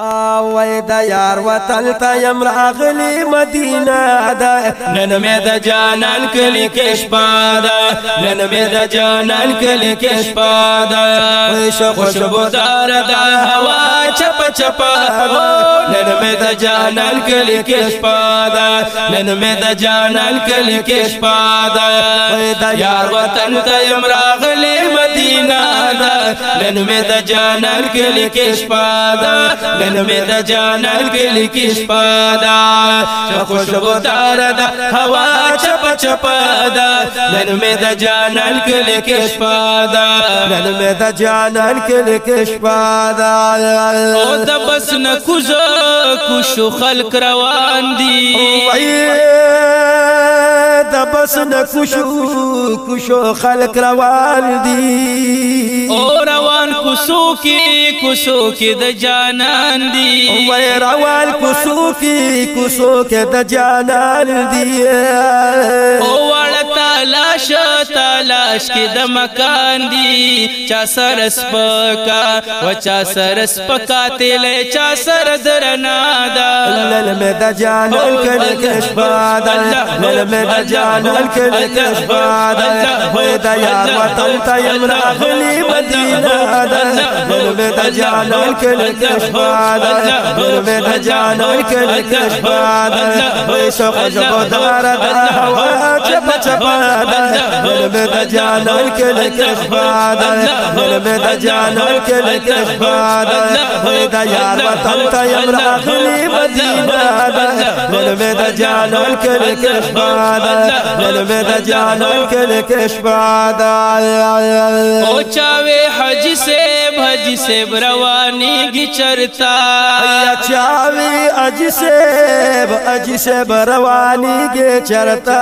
او دا یار وطن ته يم راغلي مدینه دا نن مې د جانان کلی کې شپه دا نن مې د جانان کلی کې شپه دا خوشبو دار دا هوا چپ چپ نن مې د جانان کلی کې شپه دا نن مې د جانان کلی کې شپه دا یار وطن ته يم راغلي مدینه دا نن مې د جانان کلی کې شپه دا مې د جانان کې لیکي شپه دا چې خوشبو تار دا هوا چپ چپ دا نن مې د جانان کې لیکي شپه دا نن مې د جانان کې لیکي شپه دا او د بس نه کوزه کو شو خلق روان دي نه بس نه کوشو کوشو خلق روان دي او روان کوسو کې کوسو کې د جانان دي وای روان کوسو کې کوسو کې د جانان دي او تلاش تلاش کی د مکان دی چا سر سپکا و چا سر سپکا تل چا سر درنا دا للمه د جانان کله کشباد للمه د جانان کله کشباد و د یار وطن ته یمرا غلی دا للمه د جانان کله کشباد للمه د جانان شوق هوا چپ چپ جانو کے لے کے اس باد میں د جان کے لے کے باد میں د کے لے کے جانو کے کے اس باد حج سے بھج سے بروانی گیچر چاوی اج سیب حج سے بروانی گیچرتا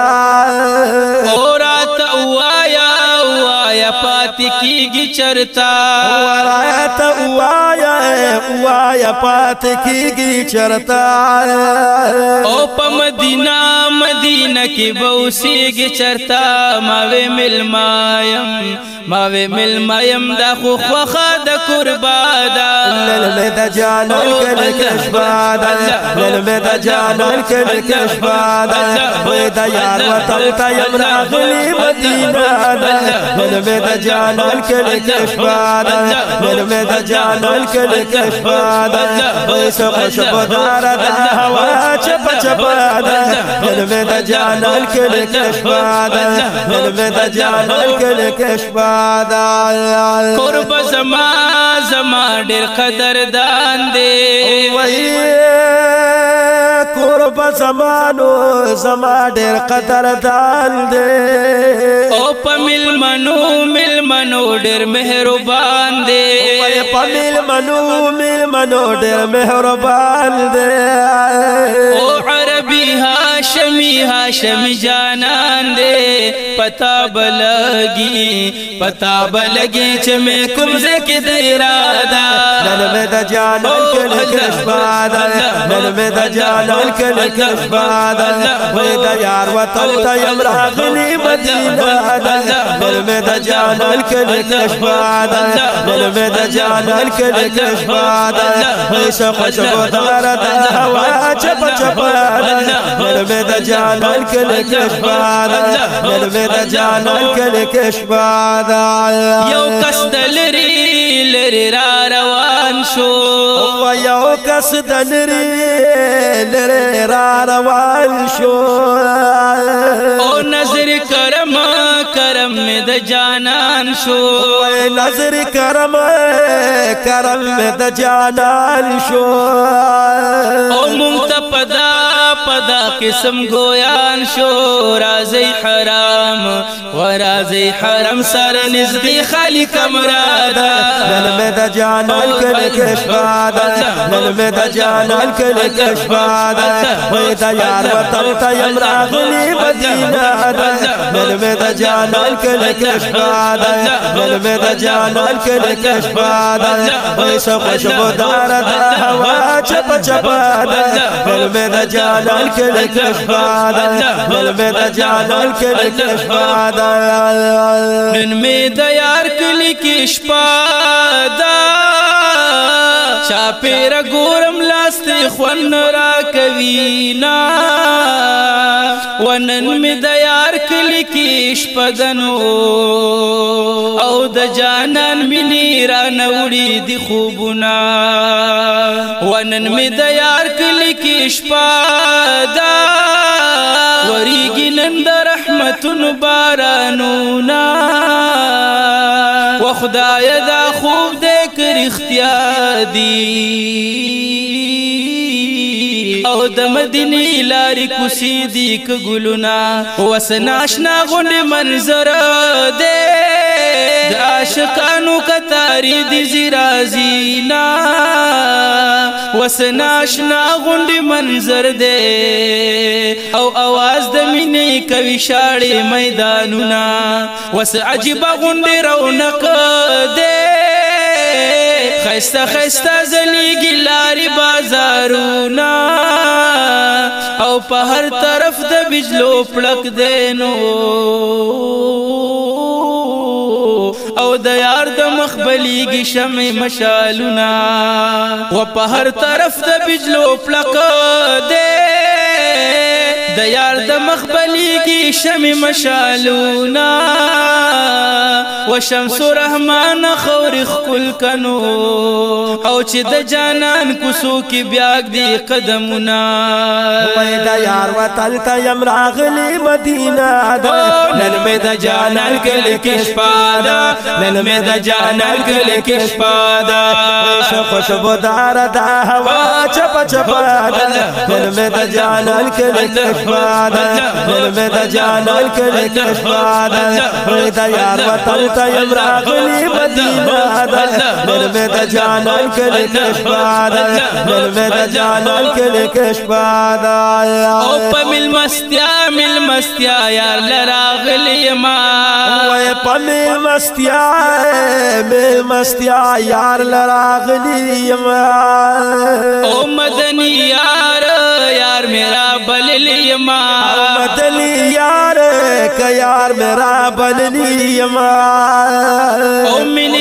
اورات اوایا اوایا پات کیږي چرتا اورات اوایا وایا پات کیږي چرتا او په مدینه مدینه کې بوسیږي چرتا ماوي ملمایم ماوي ملمایم د خو خوخه د قربا دا للمه د جانان کله کشبا دا للمه د جانان کله کشبا دا وې د یار وطن ته يم راغلي مدینه دا للمه د جانان کله کشبا دا للمه د جانان کله کشپادا پیسا پشپ دارا دا ہوا چپ چپادا دل میں دا جانل کل کشپادا دل میں دا جانل کل کشپادا قرب زما زما ډیر قدردان دی قرب زمانو زما ډیر قدردان دی او په مل منو مل منو ډیر مهربان دی په مل منو مل منو ډېر مهربان دی او نبی هاشمی هاشم جانان دے پتا بلگی پتا بلگی چې مې کوم زکه دی اراده نن مې د جانان کله کشباد نن مې د جانان کله کشباد وې د یار وطن تا یمرا راغلي مدینه نن نرمی دا جانان کلکش بادا نرمی دا د جانان کله کشباد وې خوش شپه دار د هوا چپ چپ نرمد جان الكل كشبانا نرمد جان الكل كشبانا يو قصد لري لري را روان شو يو قصد لري لري را روان شو او نظر کرم کرم د جانان شو نظر کرم کرم د جانان شو او مونږ ته پدا قسم گویان شو رازی حرام و رازی حرام سر نزدی خالی کمرادا للمی دا کل کلک اشبادا للمی دا کل کلک اشبادا ویدا یار وطن تا غلی مدینہ دا للمی دا کل کلک اشبادا للمی دا جانان کلک اشبادا ویسا دار دا چپا چپا دل میں نہ جلال کے لکھ باد دل میں نہ جلال کے لکھ باد نن میں دیار کلی کی شپا دا چا پیر ګورم لاستې خوان را کوي نا ونن می د یار کلی کې شپدنو او د جانان منی را نوړي دی خوبونه ونن می د یار کلی کې شپدا وریږي نن د رحمتونو بارانونه وخدای دا خوب دې کړ اختیار دی او د مدینه لارې کوسي دي ک ګلونا وسنا آشنا غونډه منظر دې د عاشقانو کتاری دي زرازینا وسنا آشنا غونډه منظر دې او आवाज د مینې کوي شاړې میدانونه وس عجيب غونډه رونق دې خسته خسته زلي ګلاري بازار په هر طرف د بجلو پړک دینو او د یار د مخبلیږي شمع مشالونه و په هر طرف د بجلو پړک دینو د یار د مخبلی کی شم مشالونا و شمس رحمان خور خپل کنو او چې د جانان کوسو کی بیاګ دی قدمونا پیدا یار وتل ته يم راغلی مدینه دا نن مې د جانان کل کې شپادا نن مې د جانان کل کې شپادا خوشبو دار دا هوا چپ چپ نن مې د جانان کل کې کشوانا نرمه دا جانان کلی کشوانا وی وطن تا یمرا غلی مدینا دا نرمه دا جانان کلی کشوانا نرمه دا جانان کلی مل مستیا مل مستیا یار لرا ما وی مل مستیا مل مستیا یار لرا ما او مدنی یار میرا بدلی یما او من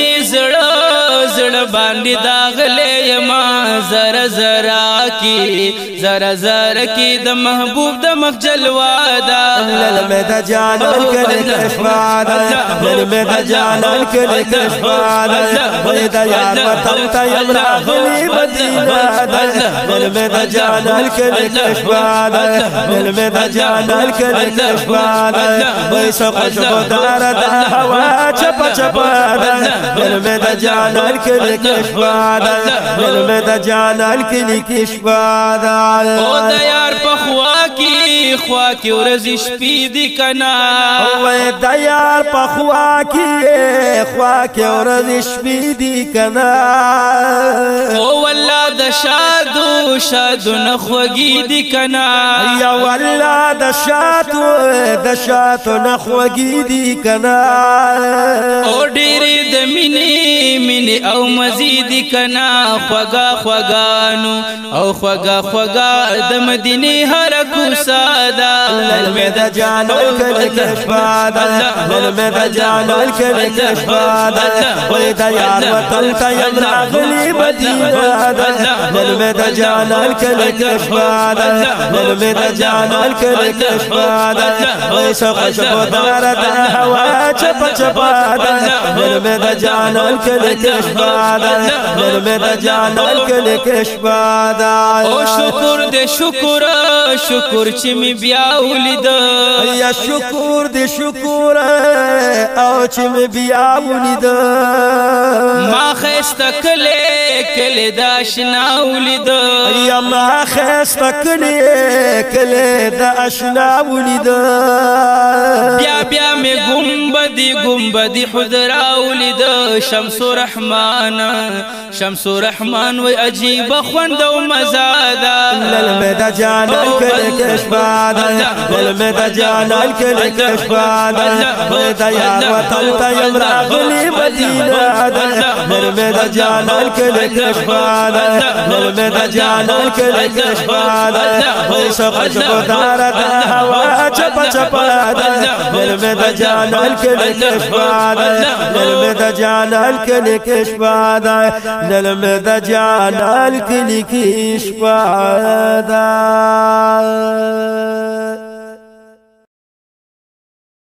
باندې داغلې ما زر زر کی زر زر کی د محبوب د مخجل وادا للم د جانان کله کفاد للم د جانان کله کفاد وې د یار وطن ته یم راغلی مدینه للم د جانان کله کفاد للم د جانان کله کفاد وې سقط بدار د هوا چپ چپ للم د جانان کله شپادا ملمه د جانان کلی کې شپادا او د یار په خوا کې خوا کې ورځ شپې دی کنا او د یار په خوا کې خوا کې ورځ شپې دی کنا خلکو شادونه خوږی دي کنا یا والله د شاتو د شاتو نه خوږی دي کنا او ډېرې د مینې مینې او مزید کنا خوږا خوږانو او خوږا خوږا د مدینه هر کوسا دا للمه د جانل کله کشباد للمه د جانل کله کشباد ولې د یار وطن ته یم راغلی مدینه للمه د جانل جانان کله کشباد نرمه د جانان کله کشباد ویش خوشبو دار د هوا چپ چپاد نرمه د جانان کله کشباد نرمه د جانان کله کشباد او شکر دې شکر شکر چې می بیا ولید یا شکر دې شکر او چې می بیا ولید ما خسته کله کله د آشنا ولید یم خست کړي کله د آشنا ولید بیا بیا می ګمبدي ګمبدي حضرا ولید شمس رحمان شمس رحمان وای عجیب خوند او مزادا للمدا جانان کله کشباد للمدا جانان کله کشباد دا یار وطن ته یم راغلی مدینه دا للمدا جانان کله كلك اشباله نغمه دجاله كلك اشباله ويشق شبدارة هوا چپ چپاده نغمه دجاله كلك اشباله نغمه دجاله كلك اشباله